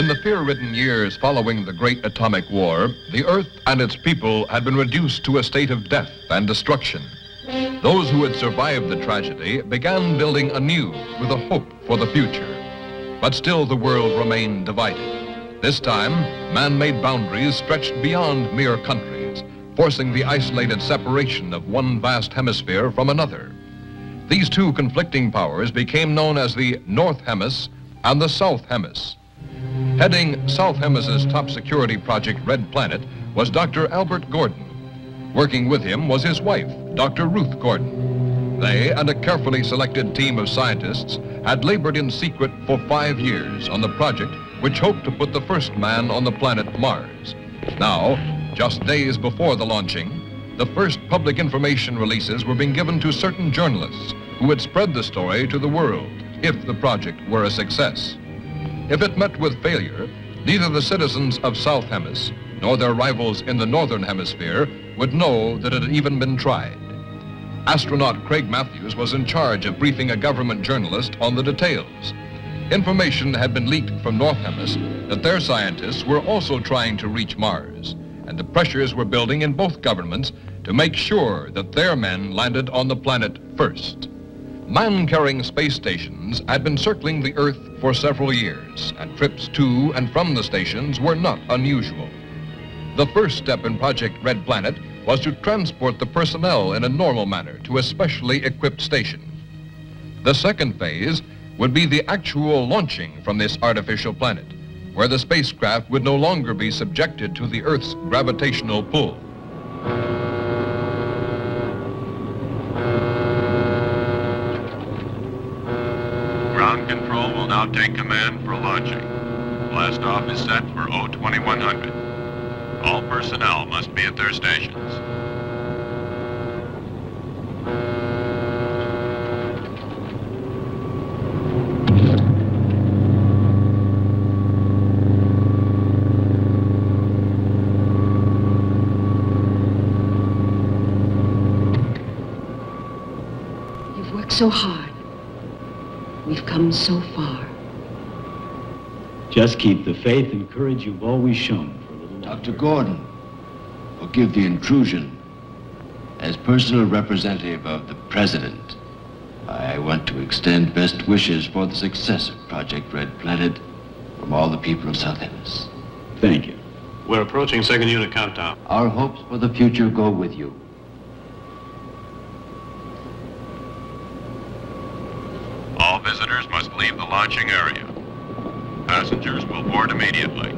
In the fear-ridden years following the Great Atomic War, the Earth and its people had been reduced to a state of death and destruction. Those who had survived the tragedy began building anew with a hope for the future. But still the world remained divided. This time, man-made boundaries stretched beyond mere countries, forcing the isolated separation of one vast hemisphere from another. These two conflicting powers became known as the North Hemis and the South Hemis. Heading South Hemis's top security project, Red Planet, was Dr. Albert Gordon. Working with him was his wife, Dr. Ruth Gordon. They and a carefully selected team of scientists had labored in secret for five years on the project which hoped to put the first man on the planet Mars. Now, just days before the launching, the first public information releases were being given to certain journalists who would spread the story to the world if the project were a success. If it met with failure, neither the citizens of South Hemis nor their rivals in the Northern Hemisphere would know that it had even been tried. Astronaut Craig Matthews was in charge of briefing a government journalist on the details. Information had been leaked from North Hemis that their scientists were also trying to reach Mars, and the pressures were building in both governments to make sure that their men landed on the planet first. Man-carrying space stations had been circling the Earth for several years, and trips to and from the stations were not unusual. The first step in Project Red Planet was to transport the personnel in a normal manner to a specially equipped station. The second phase would be the actual launching from this artificial planet, where the spacecraft would no longer be subjected to the Earth's gravitational pull. Ground control will now take command for launching. Blast off is set for 02100. All personnel must be at their stations. You've worked so hard. We've come so far. Just keep the faith and courage you've always shown for a little while. Dr. Gordon, forgive the intrusion. As personal representative of the President, I want to extend best wishes for the success of Project Red Planet from all the people of South Hemis. Thank you. We're approaching second unit countdown. Our hopes for the future go with you. All visitors must leave the launching area. Passengers will board immediately.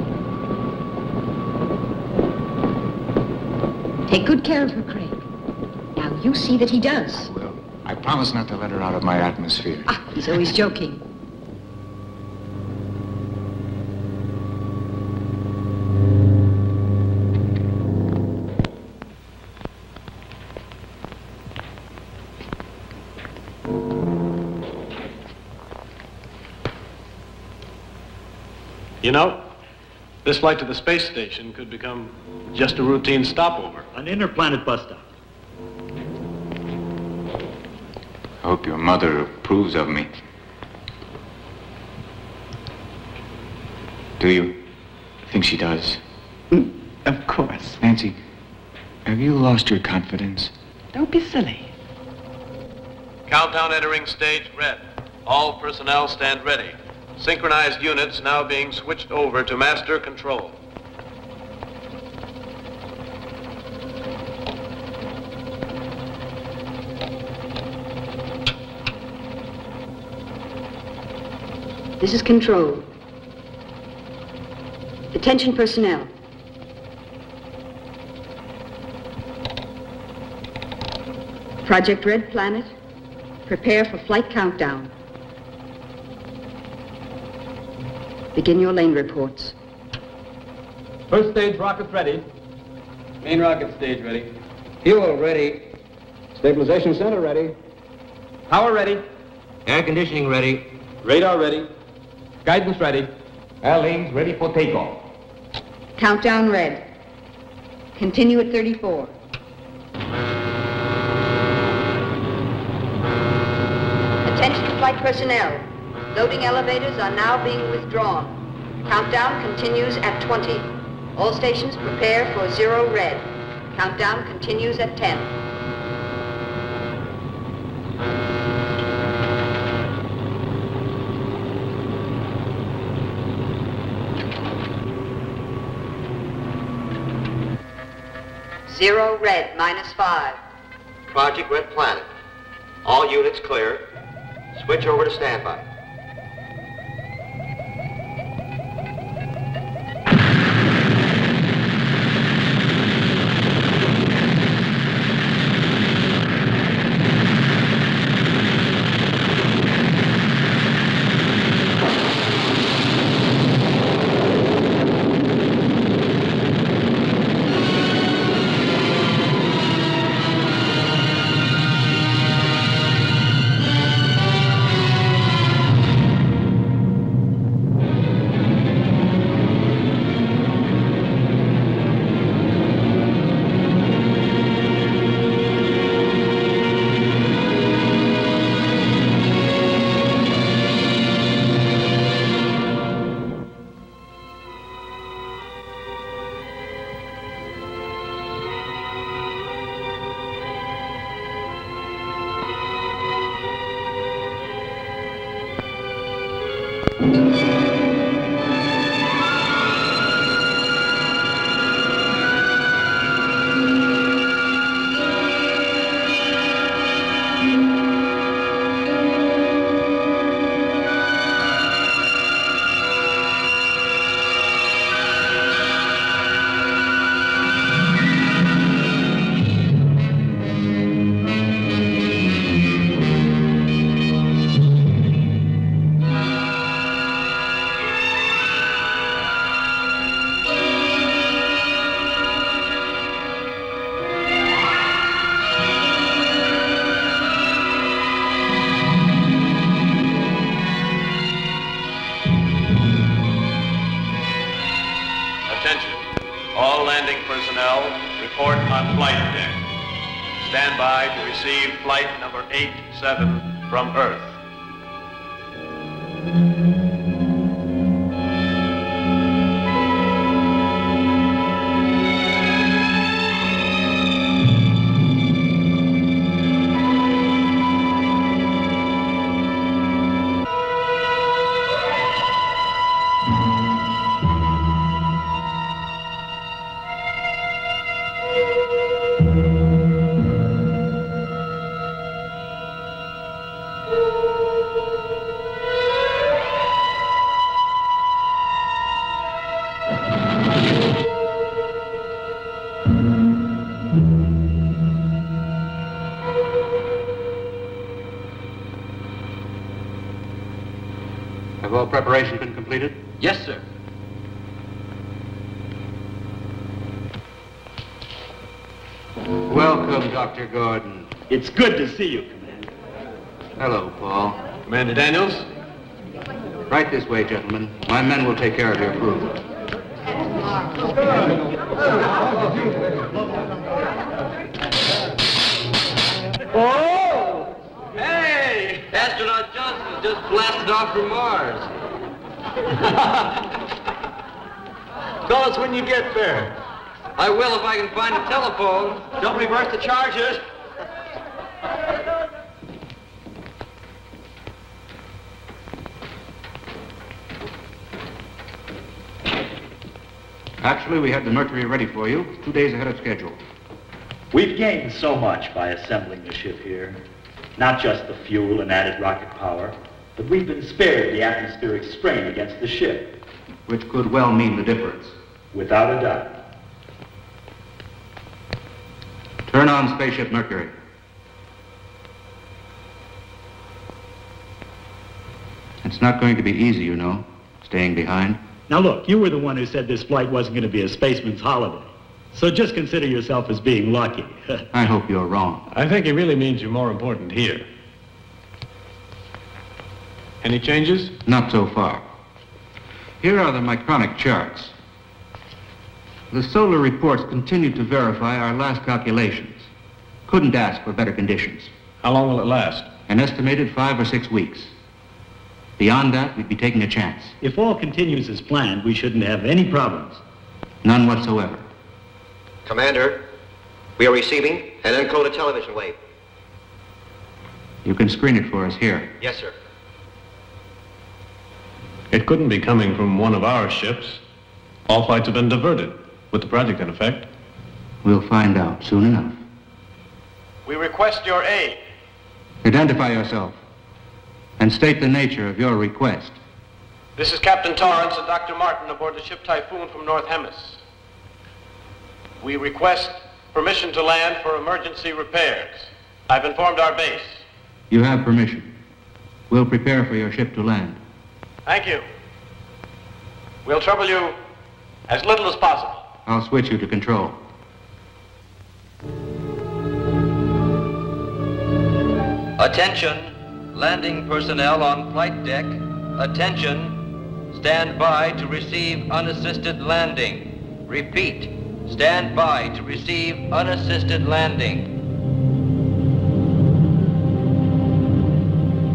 Take good care of her, Craig. Now, you see that he does. Well, I promise not to let her out of my atmosphere. Ah, he's always joking. You know, this flight to the space station could become just a routine stopover. An interplanet bus stop. I hope your mother approves of me. Do you? I think she does. Mm, of course. Nancy, have you lost your confidence? Don't be silly. Countdown entering stage red. All personnel stand ready. Synchronized units now being switched over to master control. This is control. Attention personnel. Project Red Planet, prepare for flight countdown. Begin your lane reports. First stage rockets ready. Main rocket stage ready. Fuel ready. Stabilization center ready. Power ready. Air conditioning ready. Radar ready. Guidance ready. Airlanes ready for takeoff. Countdown red. Continue at 34. Attention flight personnel. Loading elevators are now being withdrawn. Countdown continues at 20. All stations prepare for zero red. Countdown continues at 10. Zero red, minus five. Project Red Planet. All units clear. Switch over to standby. 87 It's good to see you, Commander. Hello, Paul. Commander Daniels? Right this way, gentlemen. My men will take care of your crew. Oh! Hey! Astronaut Johnson just blasted off from Mars. Call us when you get there. I will if I can find a telephone. Don't reverse the charges. Actually, we had the Mercury ready for you, two days ahead of schedule. We've gained so much by assembling the ship here. Not just the fuel and added rocket power, but we've been spared the atmospheric strain against the ship. Which could well mean the difference. Without a doubt. Turn on Spaceship Mercury. It's not going to be easy, you know, staying behind. Now look, you were the one who said this flight wasn't going to be a spaceman's holiday. So just consider yourself as being lucky. I hope you're wrong. I think he really means you're more important here. Any changes? Not so far. Here are the micronic charts. The solar reports continue to verify our last calculations. Couldn't ask for better conditions. How long will it last? An estimated five or six weeks. Beyond that, we'd be taking a chance. If all continues as planned, we shouldn't have any problems. None whatsoever. Commander, we are receiving an encoded television wave. You can screen it for us here. Yes, sir. It couldn't be coming from one of our ships. All flights have been diverted, with the project in effect. We'll find out soon enough. We request your aid. Identify yourself and state the nature of your request. This is Captain Torrance and Dr. Martin aboard the ship Typhoon from North Hemis. We request permission to land for emergency repairs. I've informed our base. You have permission. We'll prepare for your ship to land. Thank you. We'll trouble you as little as possible. I'll switch you to control. Attention, landing personnel on flight deck. Attention, stand by to receive unassisted landing. Repeat, stand by to receive unassisted landing.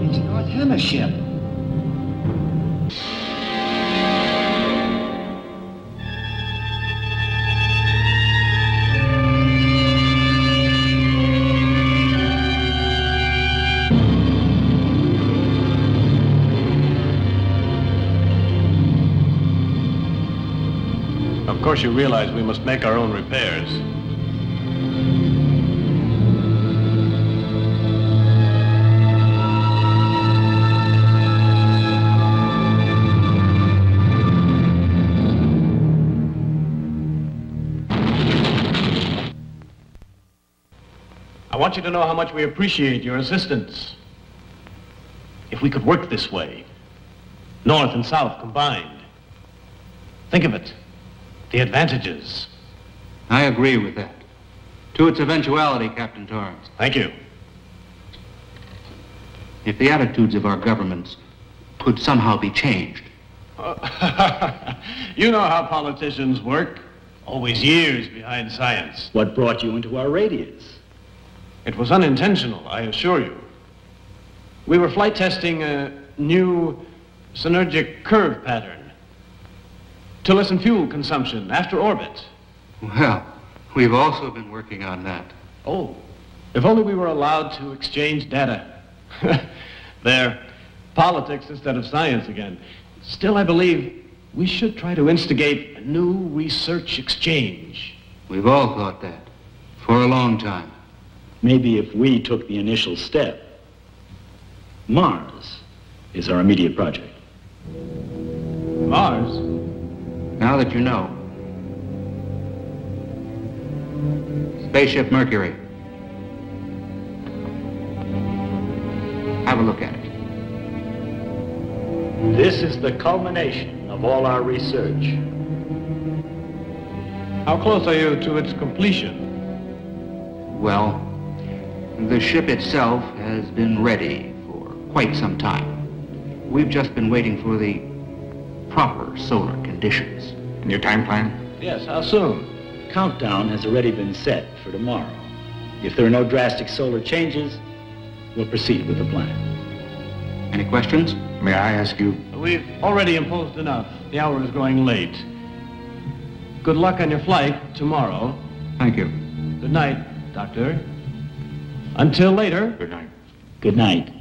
It's North Hemis ship. Course, you realize we must make our own repairs. I want you to know how much we appreciate your assistance. If we could work this way, North and South combined, think of it. The advantages. I agree with that. To its eventuality, Captain Torrance. Thank you. If the attitudes of our governments could somehow be changed, you know how politicians work. Always years behind science. What brought you into our radius? It was unintentional, I assure you. We were flight testing a new synergic curve pattern to lessen fuel consumption after orbit. well, we've also been working on that. Oh, if only we were allowed to exchange data. there, politics instead of science again. Still, I believe we should try to instigate a new research exchange. We've all thought that for a long time. Maybe if we took the initial step, Mars is our immediate project. Mars? Now that you know. Spaceship Mercury. Have a look at it. This is the culmination of all our research. How close are you to its completion? Well, the ship itself has been ready for quite some time. We've just been waiting for the proper solar conditions. And your time plan? Yes, how soon? Countdown has already been set for tomorrow. If there are no drastic solar changes, we'll proceed with the plan. Any questions? May I ask you? We've already imposed enough. The hour is growing late. Good luck on your flight tomorrow. Thank you. Good night, Doctor. Until later. Good night. Good night.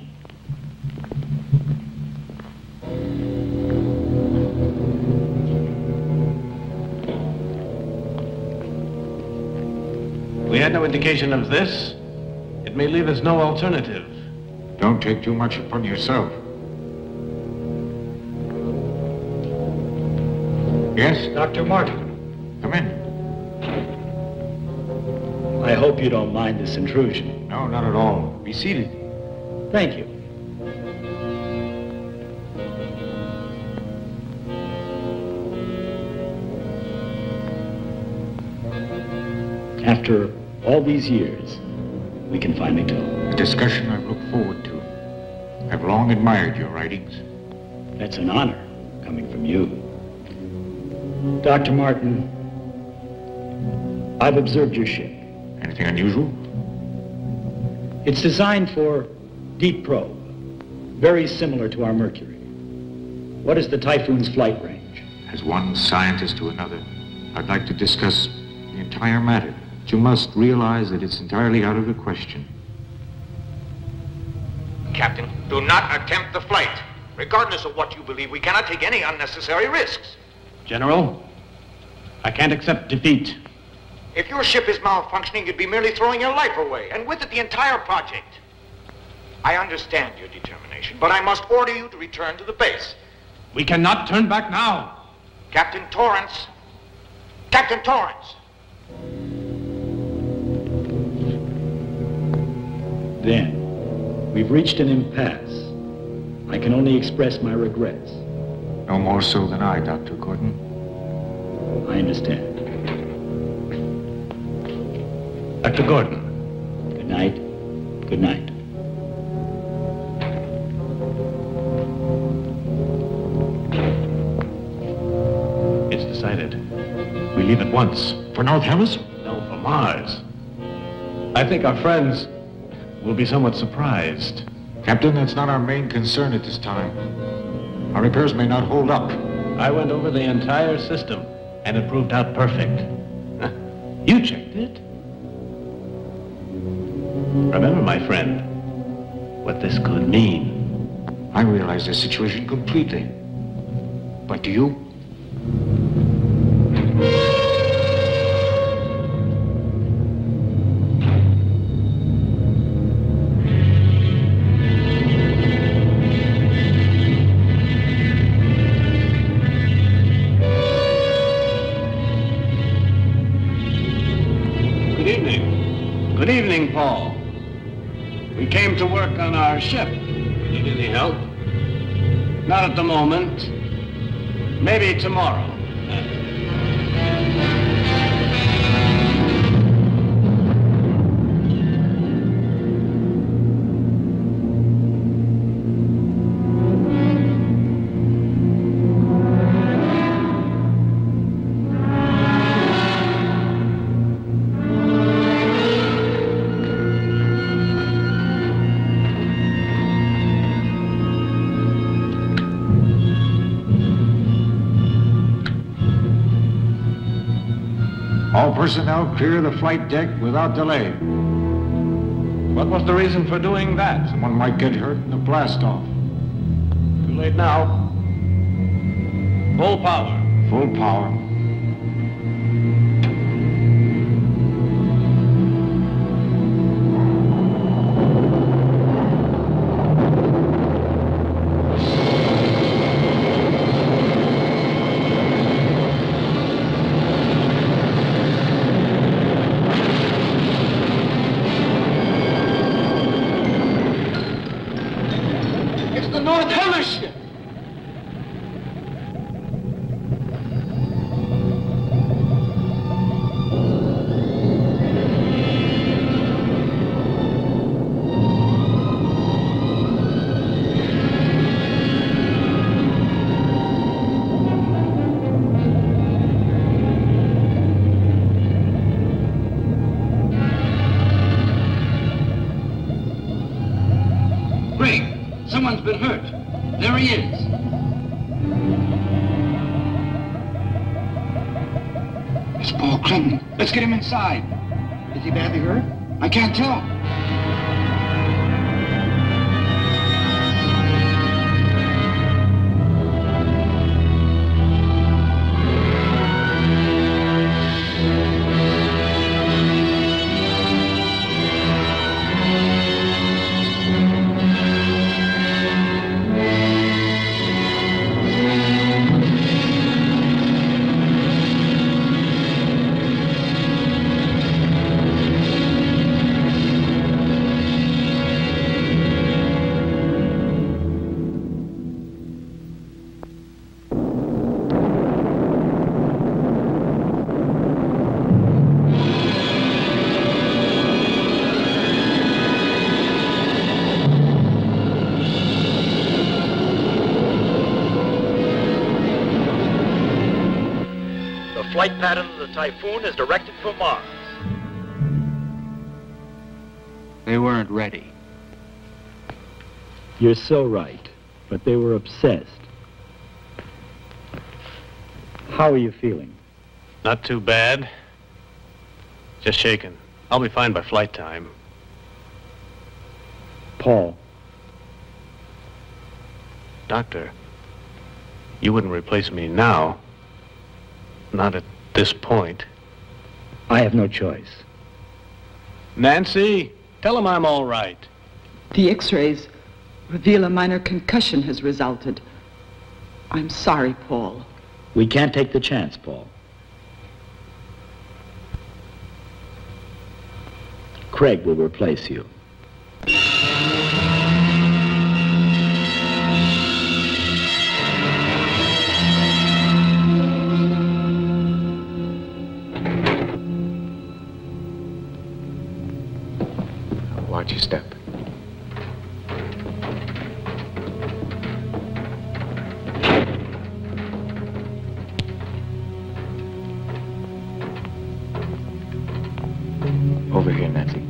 No indication of this. It may leave us no alternative. Don't take too much upon yourself. Yes? Dr. Martin, Come in. I hope you don't mind this intrusion. No, not at all. Be seated. Thank you. After all these years, we can finally talk. A discussion I've looked forward to. I've long admired your writings. That's an honor coming from you. Dr. Martin, I've observed your ship. Anything unusual? It's designed for deep probe, very similar to our Mercury. What is the Typhoon's flight range? As one scientist to another, I'd like to discuss the entire matter. But you must realize that it's entirely out of the question. Captain, do not attempt the flight. Regardless of what you believe, we cannot take any unnecessary risks. General, I can't accept defeat. If your ship is malfunctioning, you'd be merely throwing your life away, and with it the entire project. I understand your determination, but I must order you to return to the base. We cannot turn back now. Captain Torrance. Captain Torrance. Then, we've reached an impasse. I can only express my regrets. No more so than I, Dr. Gordon. I understand. Dr. Gordon. Good night. Good night. It's decided. We leave at once. For North Hemisphere? No, for Mars. I think our friends will be somewhat surprised. Captain, that's not our main concern at this time. Our repairs may not hold up. I went over the entire system, and it proved out perfect. You checked it. Remember, my friend, what this could mean. I realize the situation completely. But do you? Personnel clear the flight deck without delay. What was the reason for doing that? Someone might get hurt in the blast off. Too late now. Full power. Full power. Flight pattern of the Typhoon is directed for Mars. They weren't ready. You're so right, but they were obsessed. How are you feeling? Not too bad. Just shaken. I'll be fine by flight time. Paul. Doctor, you wouldn't replace me now. Not at this point. I have no choice. Nancy, tell him I'm all right. The x-rays reveal a minor concussion has resulted. I'm sorry, Paul. We can't take the chance, Paul. Craig will replace you. Watch your step. Over here, Nancy.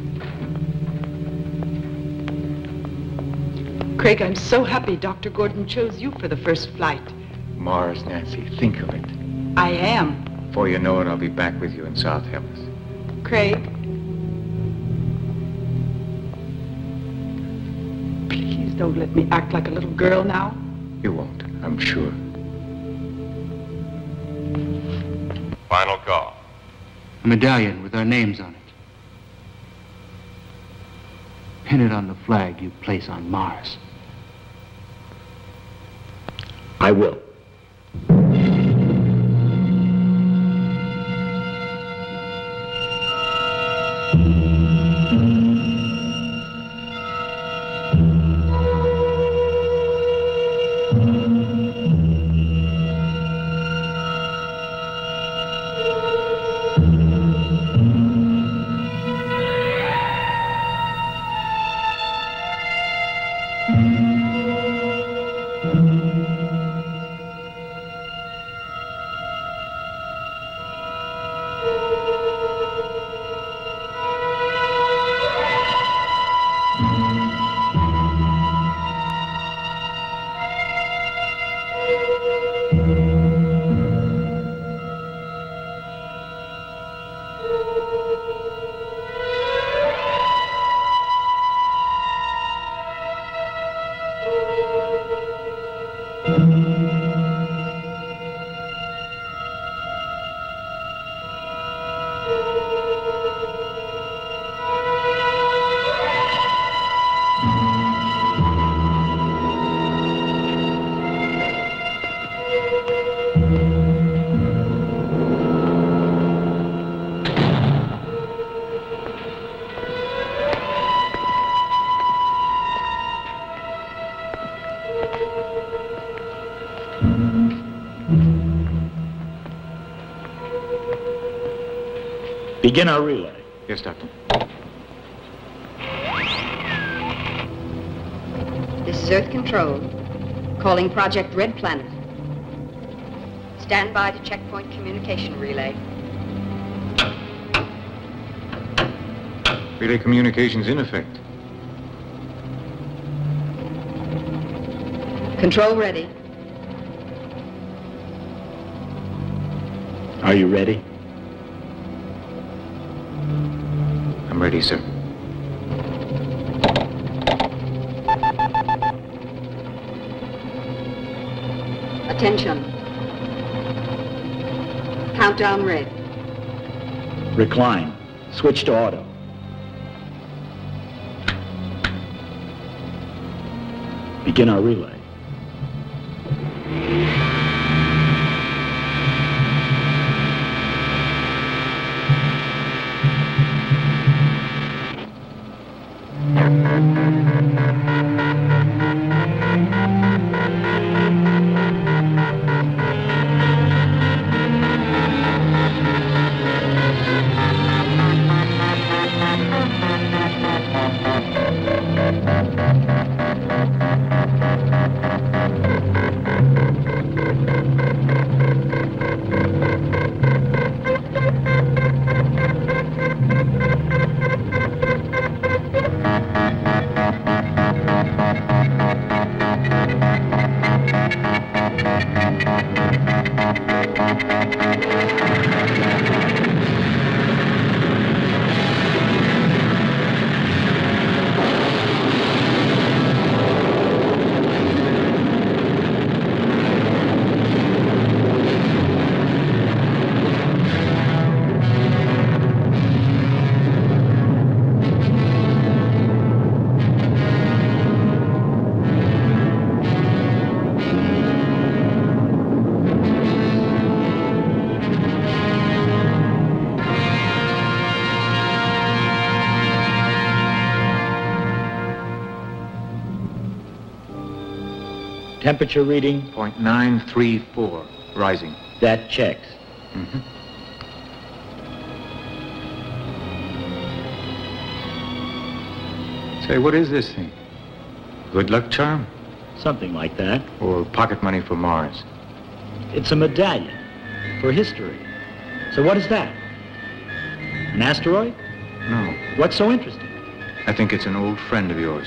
Craig, I'm so happy Dr. Gordon chose you for the first flight. Mars, Nancy, think of it. I am. Before you know it, I'll be back with you in South Hemis. Craig. Don't let me act like a little girl now. You won't, I'm sure. Final call. A medallion with our names on it. Pin it on the flag you place on Mars. I will. Begin our relay. Yes, Doctor. This is Earth Control, calling Project Red Planet. Stand by to checkpoint communication relay. Relay communications in effect. Control ready. Are you ready? Ready, sir. Attention. Countdown red. Recline. Switch to auto. Begin our relay. Temperature reading? 0.934, rising. That checks. Mm-hmm. Say, what is this thing? Good luck charm? Something like that. Or pocket money for Mars? It's a medallion for history. So what is that? An asteroid? No. What's so interesting? I think it's an old friend of yours.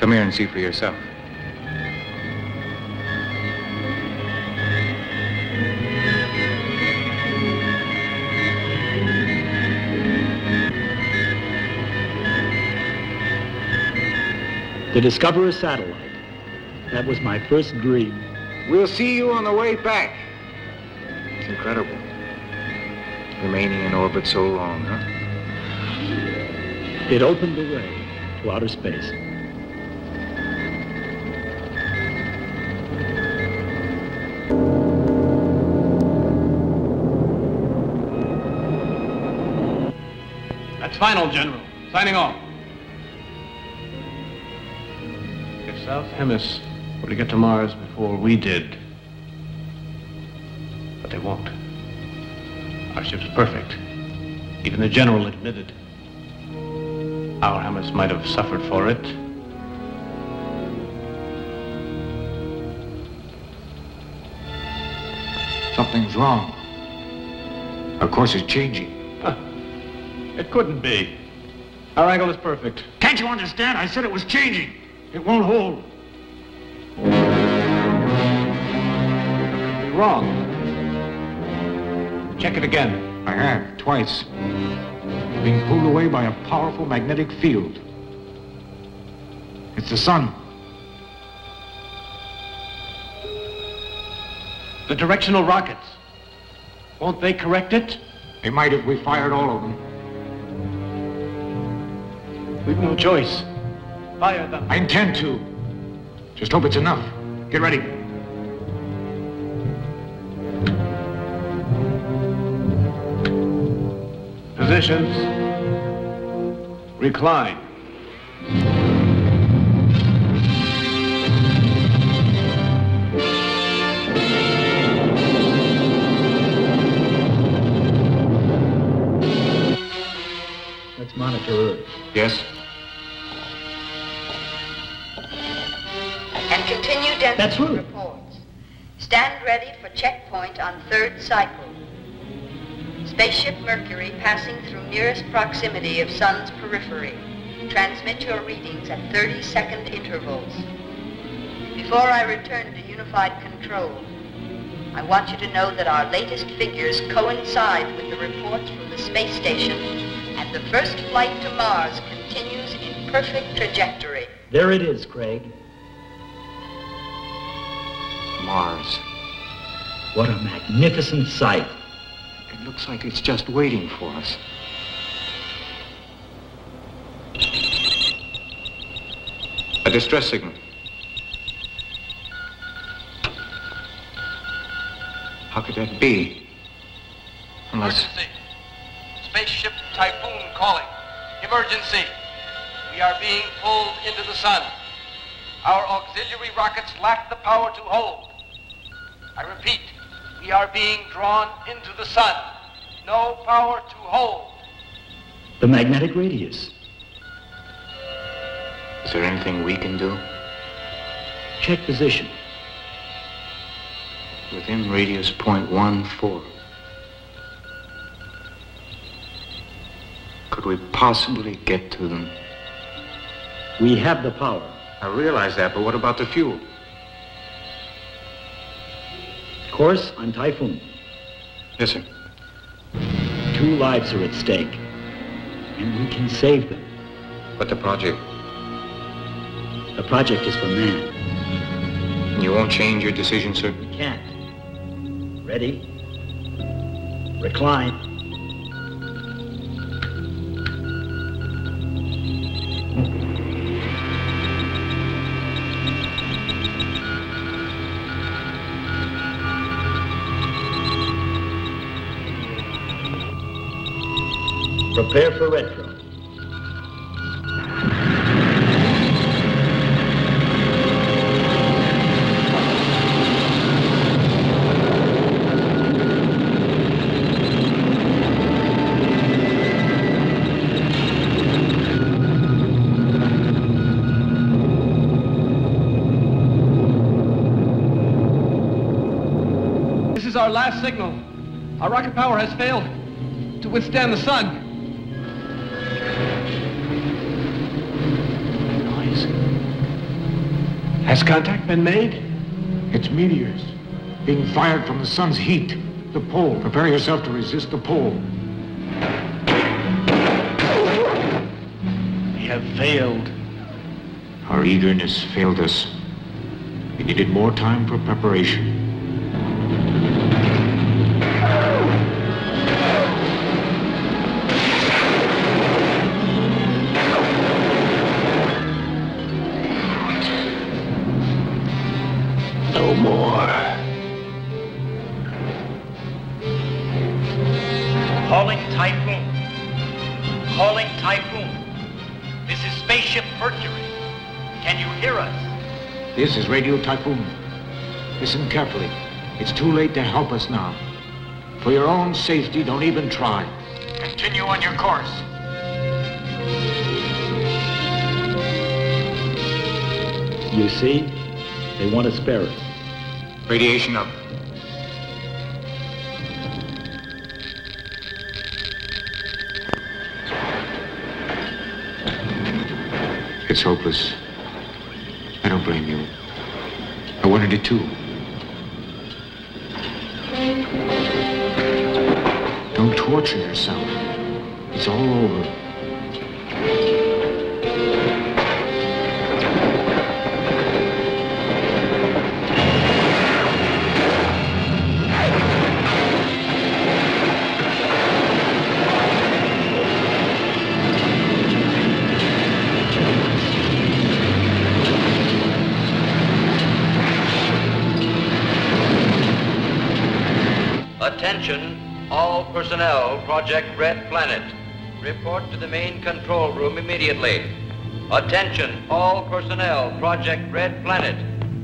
Come here and see for yourself. To discover a satellite. That was my first dream. We'll see you on the way back. It's incredible. Remaining in orbit so long, huh? It opened the way to outer space. That's final, General. Signing off. South Hemis were to get to Mars before we did, but they won't. Our ship's perfect. Even the General admitted. Our Hemis might have suffered for it. Something's wrong. Our course is changing. It couldn't be. Our angle is perfect. Can't you understand? I said it was changing. It won't hold. Be wrong. Check it again. I have, twice. Being pulled away by a powerful magnetic field. It's the sun. The directional rockets. Won't they correct it? They might if we fired all of them. We've no choice. Fire them. I intend to. Just hope it's enough. Get ready. Positions. Recline. Let's monitor Earth. Yes? Density That's rude. reports. Stand ready for checkpoint on third cycle. Spaceship Mercury passing through nearest proximity of Sun's periphery. Transmit your readings at 30-second intervals. Before I return to unified control, I want you to know that our latest figures coincide with the reports from the space station and the first flight to Mars continues in perfect trajectory. There it is, Craig. Mars. What a magnificent sight. It looks like it's just waiting for us. A distress signal. How could that be? Unless... Emergency. Spaceship Typhoon calling. Emergency. We are being pulled into the sun. Our auxiliary rockets lack the power to hold. I repeat, we are being drawn into the sun. No power to hold. The magnetic radius. Is there anything we can do? Check position. Within radius point one four. Could we possibly get to them? We have the power. I realize that, but what about the fuel? Course on Typhoon. Yes, sir. Two lives are at stake. And we can save them. But the project, The project is for man. you won't change your decision, sir? We can't. Ready? Recline. Clear for retro. This is our last signal. Our rocket power has failed to withstand the sun. Has contact been made? It's meteors being fired from the sun's heat. The pole. Prepare yourself to resist the pole. We have failed. Our eagerness failed us. We needed more time for preparation. Spaceship Mercury. Can you hear us? This is Radio Typhoon. Listen carefully. It's too late to help us now. For your own safety, don't even try. Continue on your course. You see, they want to spare us. Radiation up. It's hopeless. I don't blame you. I wanted it too. Don't torture yourself. It's all over. Project Red Planet. Report to the main control room immediately. Attention, all personnel, Project Red Planet.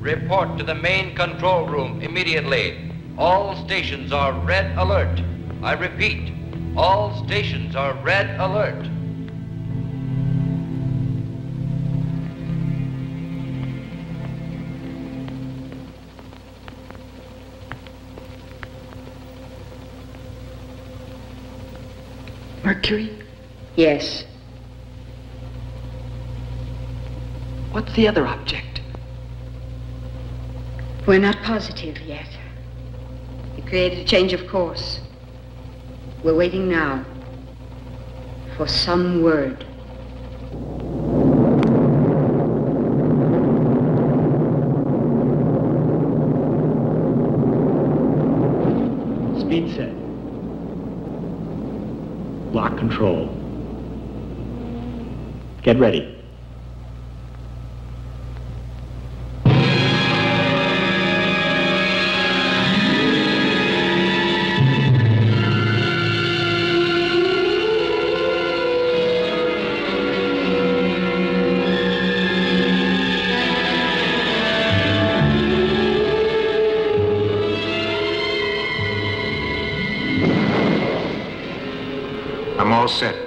Report to the main control room immediately. All stations are red alert. I repeat, all stations are red alert. Yes. What's the other object? We're not positive yet. It created a change of course. We're waiting now for some word. Speed set. Lock control. Get ready. I'm all set.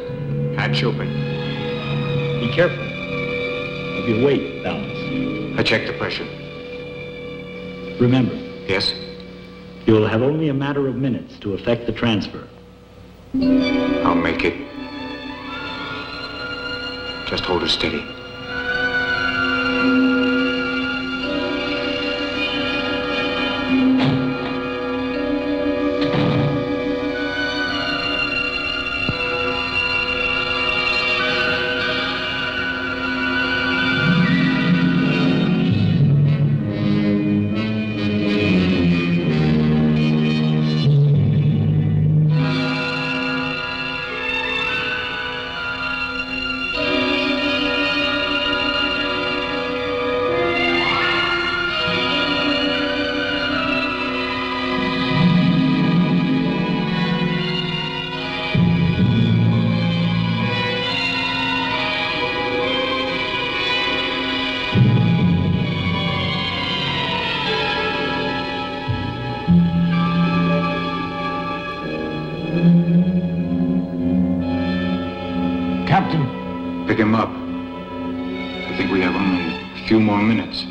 Hatch open. Be careful of your weight balance. I checked the pressure. Remember, Yes? you will have only a matter of minutes to effect the transfer. I'll make it. Just hold her steady. I think we have only a few more minutes.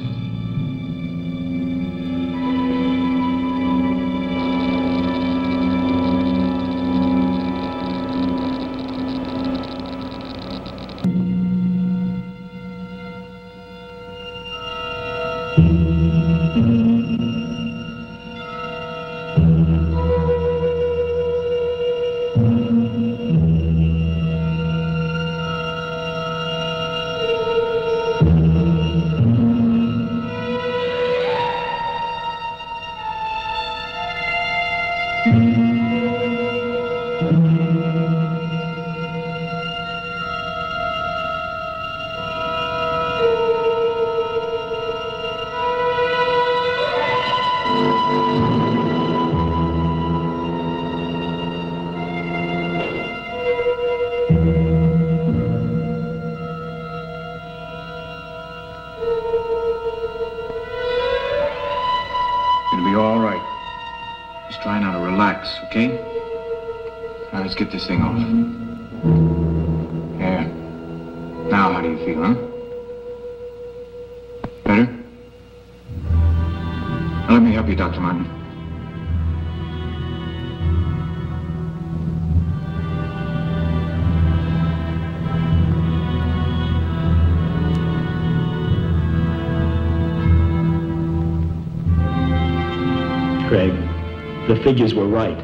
Figures were right.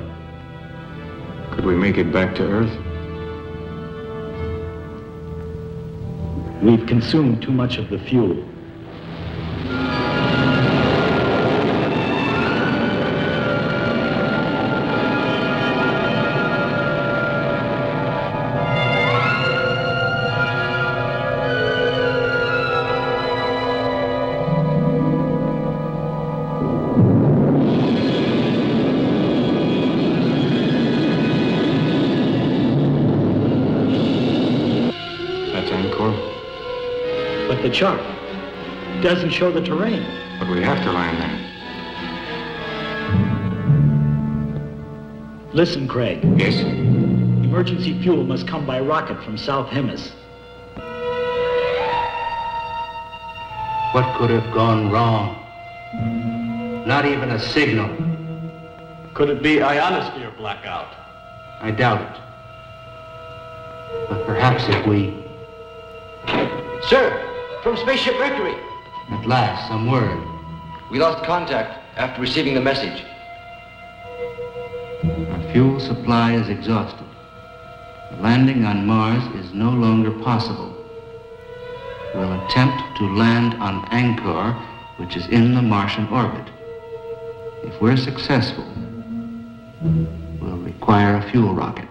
Could we make it back to Earth? We've consumed too much of the fuel. But the chart doesn't show the terrain. But we have to land there. Listen, Craig. Yes? Emergency fuel must come by rocket from South Hemis. What could have gone wrong? Not even a signal. Could it be ionosphere blackout? I doubt it. But perhaps if we, Sir, from Spaceship Mercury. at last, some word. We lost contact after receiving the message. Our fuel supply is exhausted. The Landing on Mars is no longer possible. We'll attempt to land on Angkor, which is in the Martian orbit. If we're successful, we'll require a fuel rocket.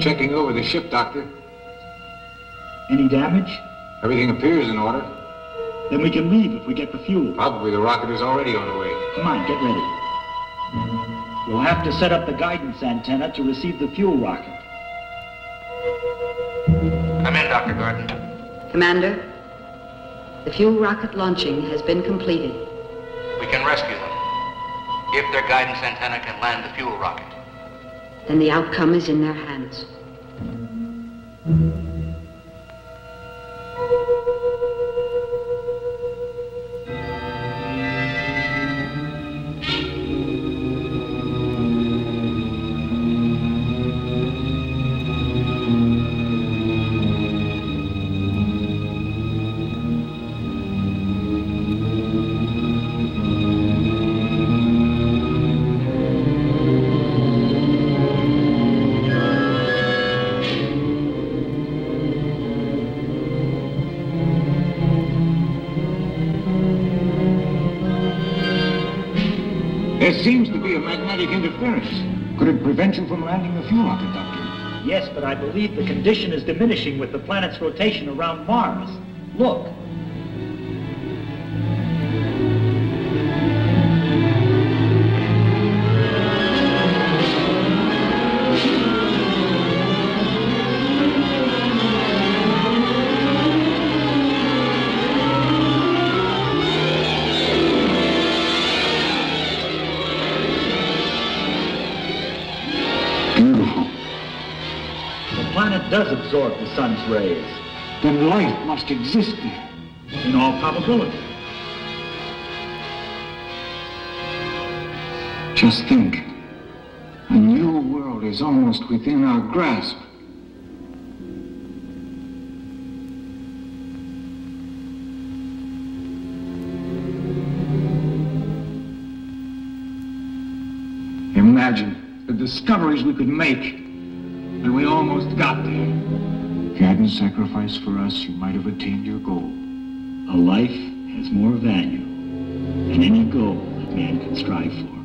I checking over the ship, Doctor. Any damage? Everything appears in order. Then we can leave if we get the fuel. Probably the rocket is already on the way. Come on, get ready. We'll have to set up the guidance antenna to receive the fuel rocket. Come in, Dr. Gordon. Commander, the fuel rocket launching has been completed. We can rescue them. If their guidance antenna can land the fuel rocket. Then the outcome is in their hands. From landing the fuel rocket, Doctor? Yes, but I believe the condition is diminishing with the planet's rotation around Mars. Look. The sun's rays. Then life must exist there. In all probability. Just think. A new world is almost within our grasp. Imagine the discoveries we could make Sacrificed for us, you might have attained your goal. A life has more value than any goal that man can strive for.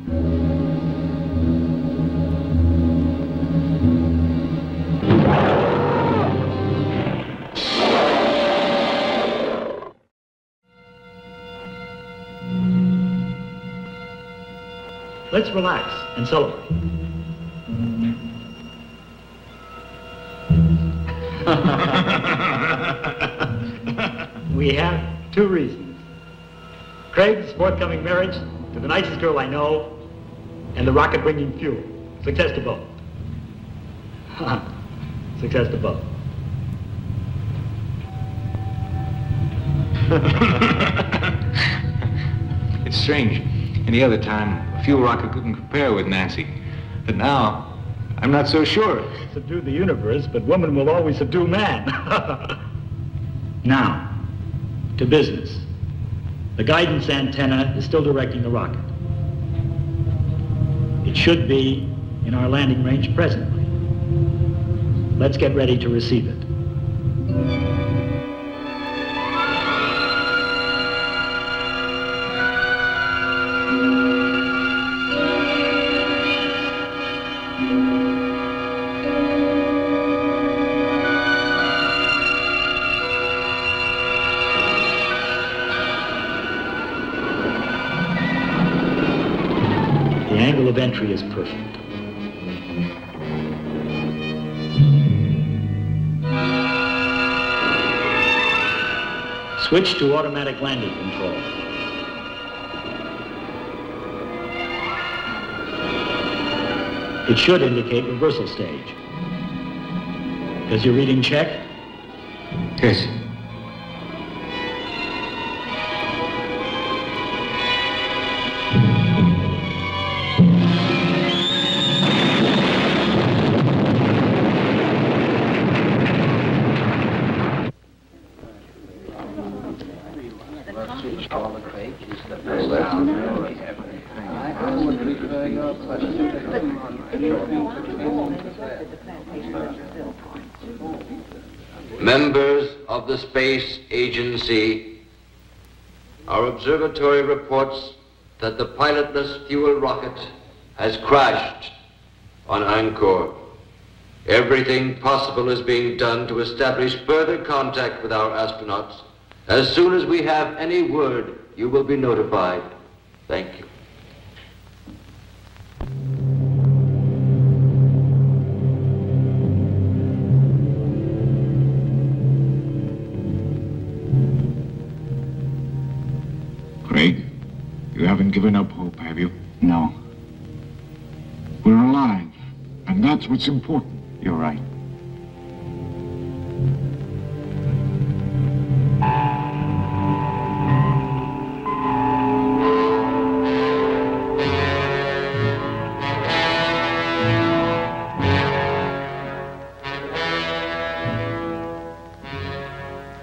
Let's relax and celebrate. We have two reasons. Craig's forthcoming marriage to the nicest girl I know, and the rocket bringing fuel. Success to both. Success to both. It's strange. Any other time, a fuel rocket couldn't compare with Nancy. But now, I'm not so sure. Subdue the universe, but woman will always subdue man. now, to business. The guidance antenna is still directing the rocket. It should be in our landing range presently. Let's get ready to receive it. Switch to automatic landing control. It should indicate reversal stage. Does your reading check? Yes. Observatory reports that the pilotless fuel rocket has crashed on Angkor. Everything possible is being done to establish further contact with our astronauts. As soon as we have any word, you will be notified. Thank you. Haven't given up hope, have you? No. We're alive, and that's what's important. You're right.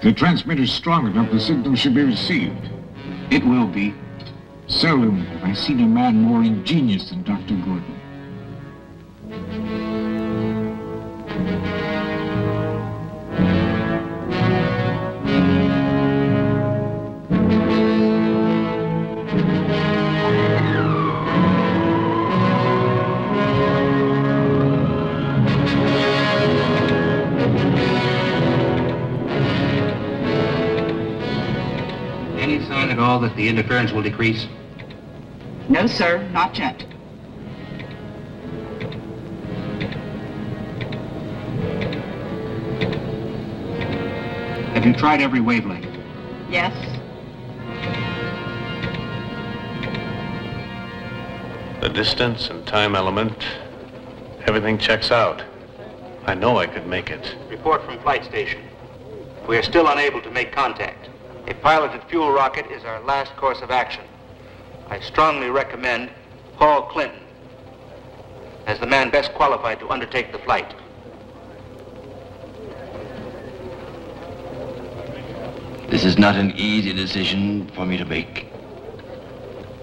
The transmitter's strong enough, the signal should be received. It will be. Seldom have I seen a man more ingenious than Dr. Gordon. Any sign at all that the interference will decrease? No, sir, not yet. Have you tried every wavelength? Yes. The distance and time element, everything checks out. I know I could make it. Report from flight station. We are still unable to make contact. A piloted fuel rocket is our last course of action. I strongly recommend Paul Clinton as the man best qualified to undertake the flight. This is not an easy decision for me to make.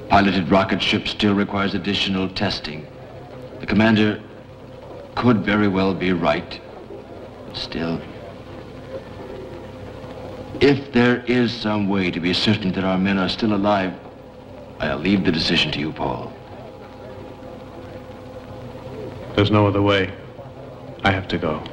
Piloted rocket ship still requires additional testing. The commander could very well be right, but still. If there is some way to be certain that our men are still alive, I'll leave the decision to you, Paul. There's no other way. I have to go.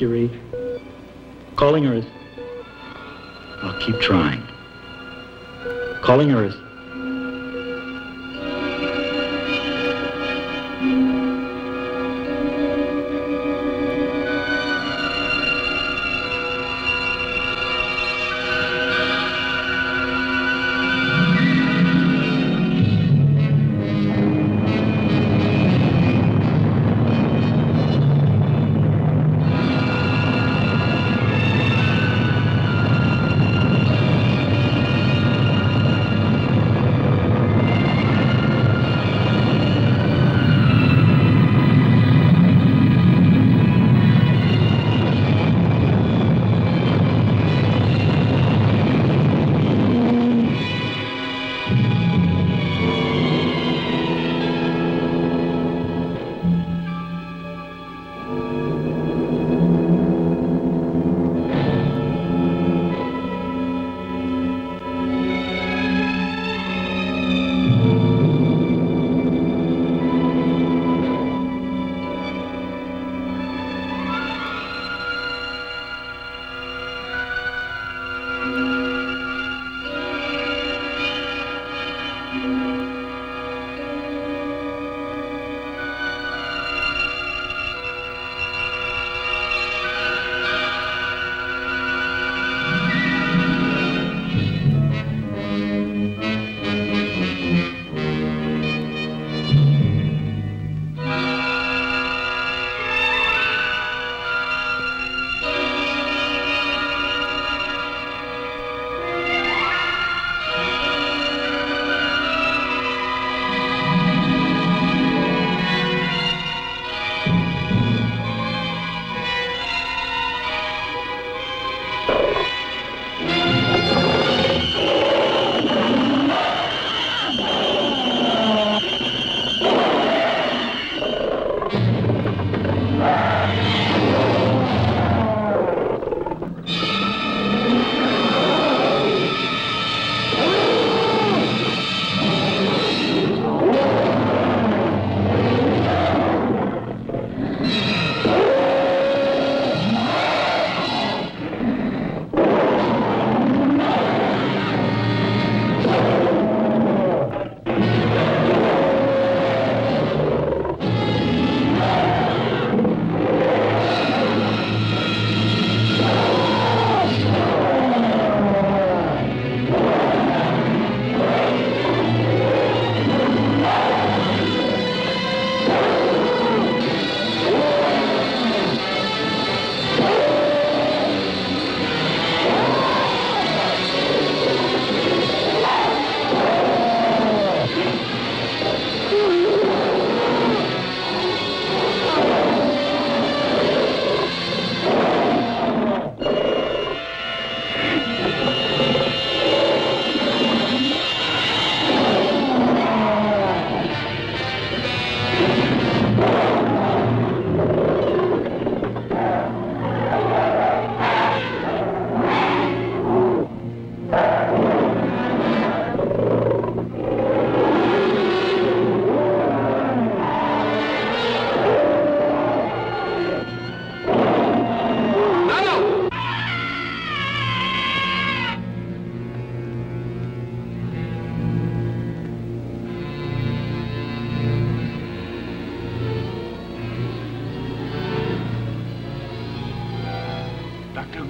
Mercury.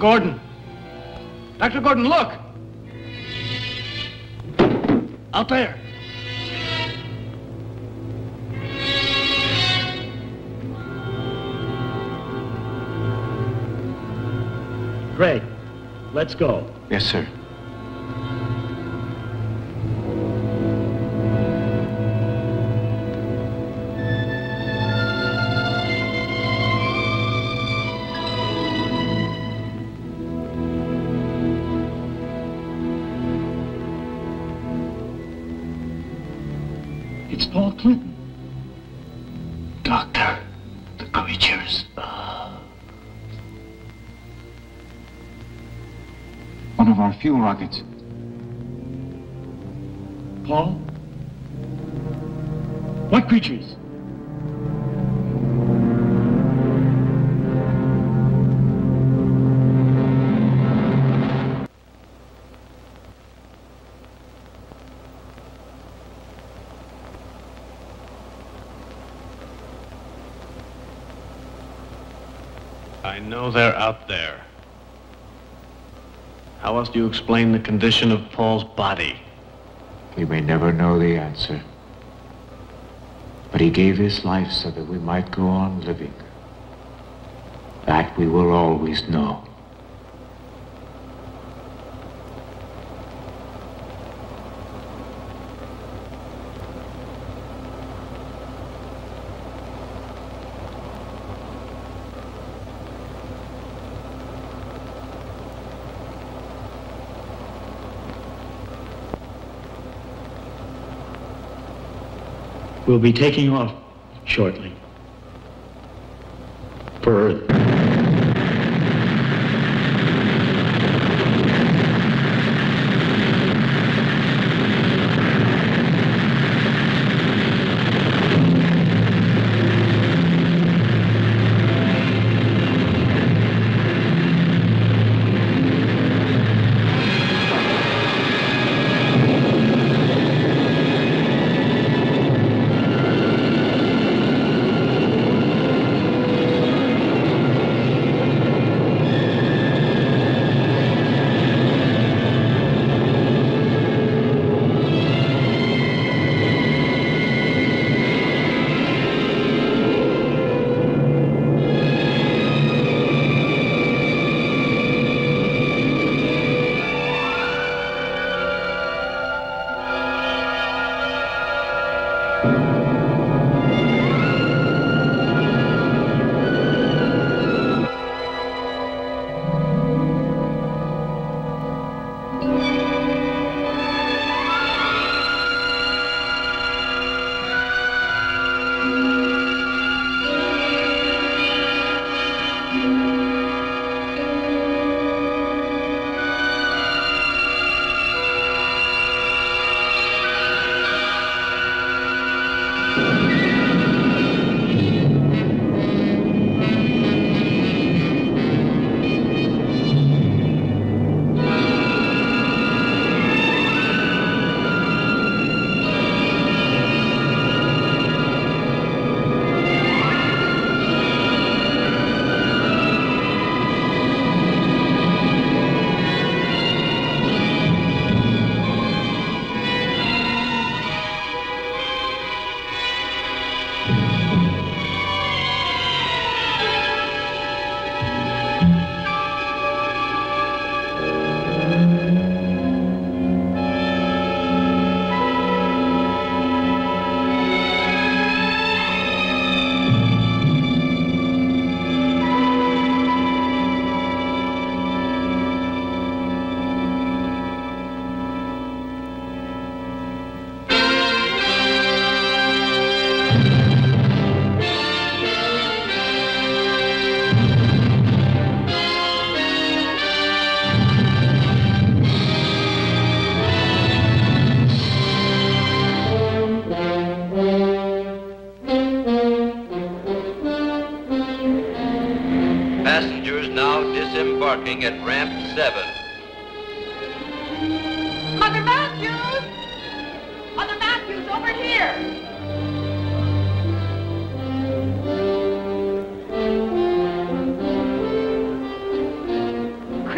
Gordon. Dr. Gordon, look. Out there. Craig, let's go. Yes, sir. Rockets. Paul? What creatures? I know they're out there. How else do you explain the condition of Paul's body? We may never know the answer. But he gave his life so that we might go on living. That we will always know. We'll be taking off shortly. For Earth.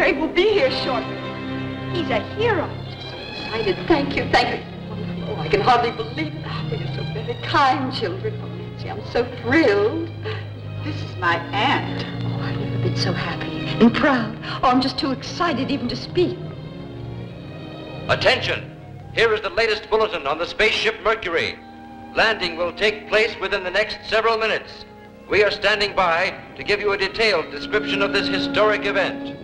Here shortly. He's a hero. Just so excited. Thank you, thank you. Oh, I can hardly believe it. Ah, oh, you're so very kind, children. Oh, Nancy, I'm so thrilled. This is my aunt. Oh, I've never been so happy and proud. Oh, I'm just too excited even to speak. Attention! Here is the latest bulletin on the spaceship Mercury. Landing will take place within the next several minutes. We are standing by to give you a detailed description of this historic event.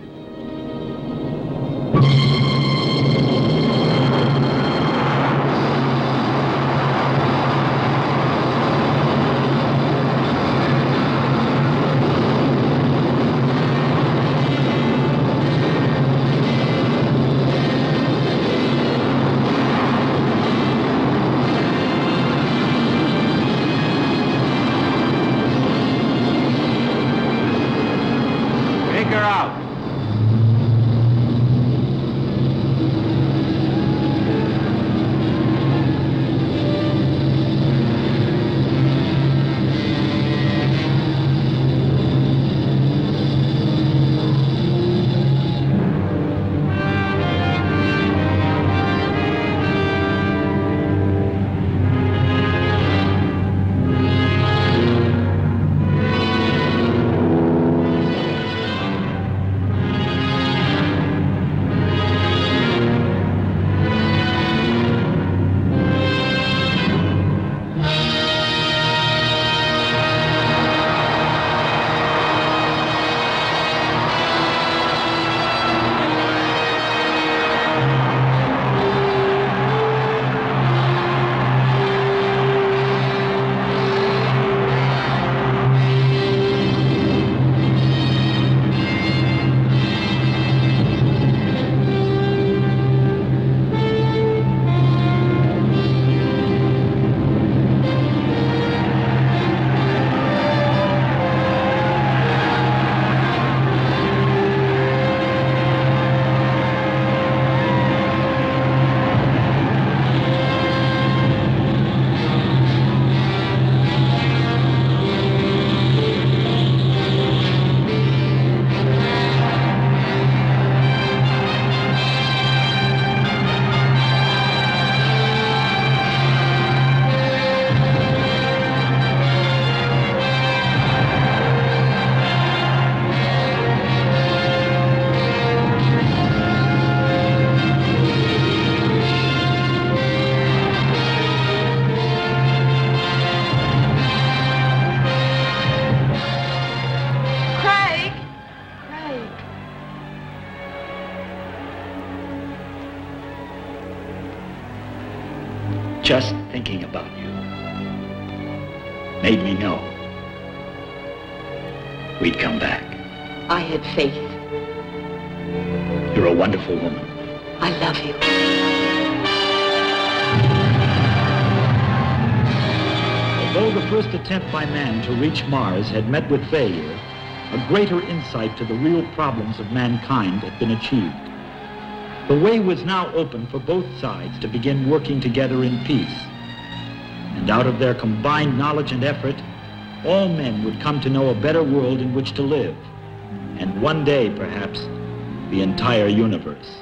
Had met with failure, a greater insight to the real problems of mankind had been achieved. The way was now open for both sides to begin working together in peace. And out of their combined knowledge and effort, all men would come to know a better world in which to live. And one day, perhaps, the entire universe.